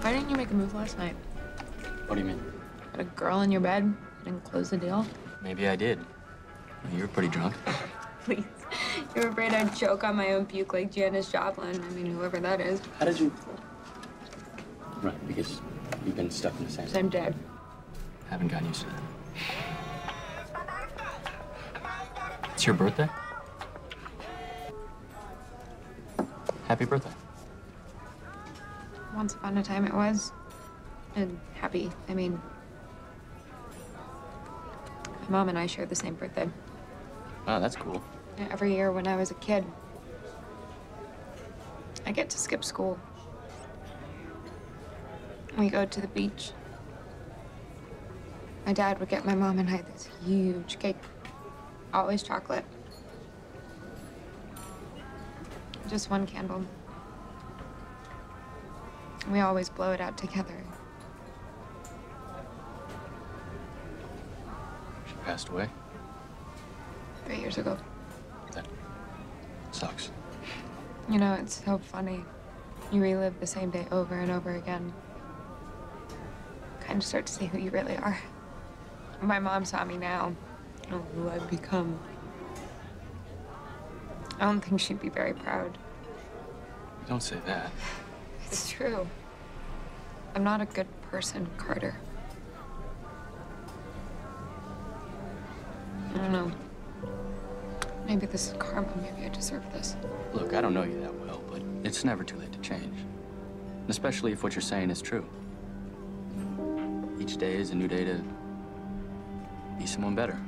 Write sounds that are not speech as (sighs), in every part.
Why didn't you make a move last night? What do you mean? Had a girl in your bed and close the deal? Maybe I did. You were pretty drunk. (laughs) Please. You're afraid I'd choke on my own puke like Janis Joplin. I mean, whoever that is. How did you? Right, because you've been stuck in the same. Same dead. Haven't gotten used to that. It's your birthday? Happy birthday. Once upon a time it was. And happy. I mean, my mom and I share the same birthday. Wow, that's cool. Every year when I was a kid, I get to skip school. We go to the beach. My dad would get my mom and I this huge cake, always chocolate. Just one candle. We always blow it out together. She passed away. Three years ago. That sucks. You know, it's so funny. You relive the same day over and over again. Kind of start to see who you really are. My mom saw me now. Oh, who I've become. I don't think she'd be very proud. Don't say that. It's true. I'm not a good person, Carter. I don't know. Maybe this is karma. Maybe I deserve this. Look, I don't know you that well, but it's never too late to change. Especially if what you're saying is true. Each day is a new day to be someone better.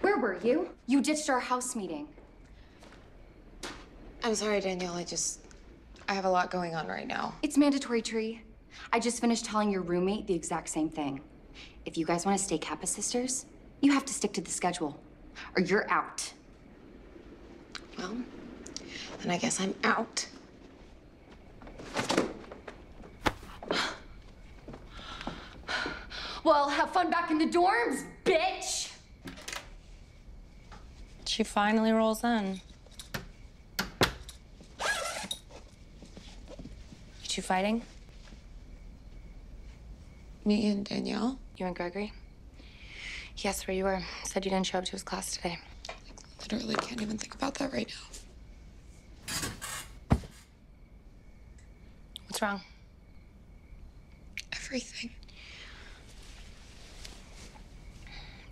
Where were you? You ditched our house meeting. I'm sorry, Danielle. I just. I have a lot going on right now. It's mandatory, Tree. I just finished telling your roommate the exact same thing. If you guys want to stay Kappa sisters, you have to stick to the schedule, or you're out. Well, then I guess I'm out. Well, have fun back in the dorms, bitch! She finally rolls in. You two fighting? Me and Danielle? You and Gregory? Yes, where you were. Said you didn't show up to his class today. I Literally can't even think about that right now. What's wrong? Everything.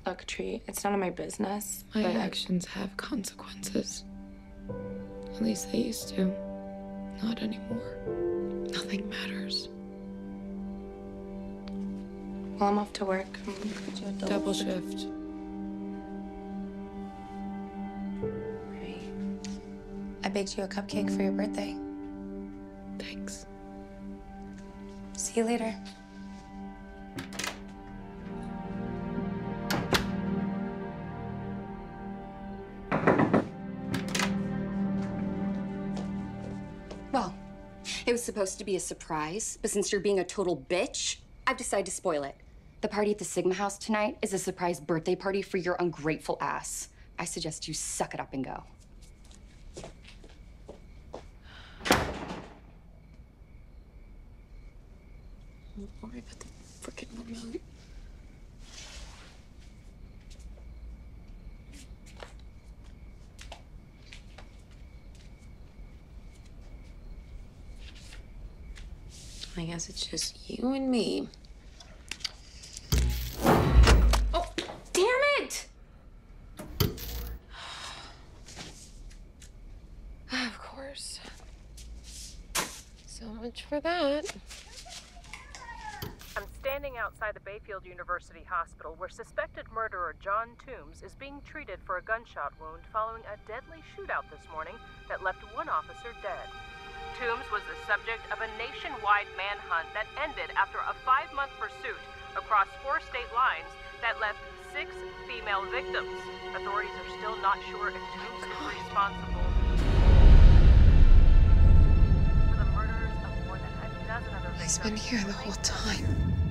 Look, Tree, it's none of my business. My but actions have consequences. At least they used to. Not anymore. Nothing matters. Well, I'm off to work. I'm gonna put you a Double shift. Right. I baked you a cupcake for your birthday. Thanks. See you later. Well, it was supposed to be a surprise, but since you're being a total bitch, I've decided to spoil it. The party at the Sigma House tonight is a surprise birthday party for your ungrateful ass. I suggest you suck it up and go. Don't worry about the freaking remote. I guess it's just you and me. Oh, damn it! (sighs) Of course. So much for that. I'm standing outside the Bayfield University Hospital where suspected murderer John Tombs is being treated for a gunshot wound following a deadly shootout this morning that left one officer dead. Tombs was the subject of a nationwide manhunt that ended after a five month pursuit across four state lines that left six female victims. Authorities are still not sure if Tombs is responsible for the murders of more than a dozen other victims. He's been here the whole time.